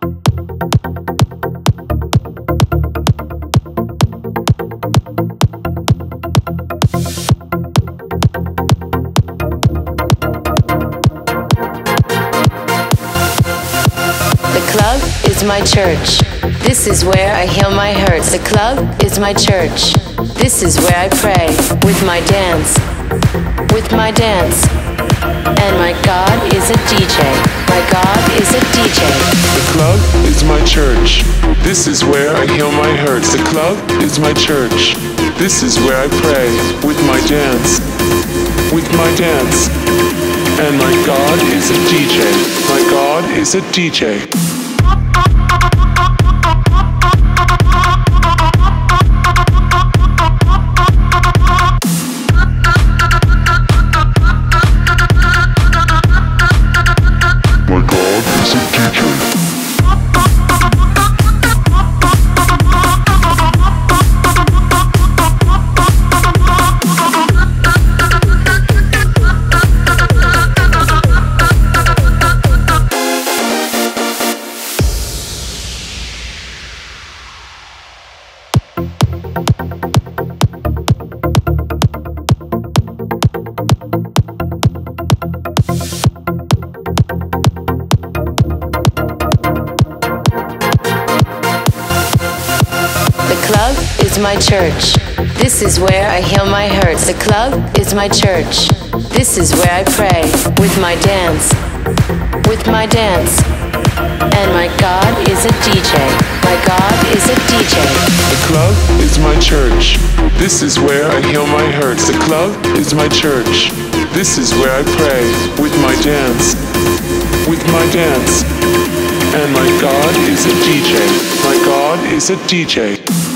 The club is my church. This is where I heal my hurts. The club is my church. This is where I pray with my dance. With my dance. And my God is a DJ. My God is a DJ. The club is my church. This is where I heal my hurts. The club is my church. This is where I pray with my dance. With my dance. And my God is a DJ. My God is a DJ. Club is my church. This is where I heal my hurts. The club is my church. This is where I pray with my dance. With my dance. And my God is a DJ. My God is a DJ. The club is my church. This is where I heal my hurts. The club is my church. This is where I pray with my dance. With my dance. And my God is a DJ. My God is a DJ.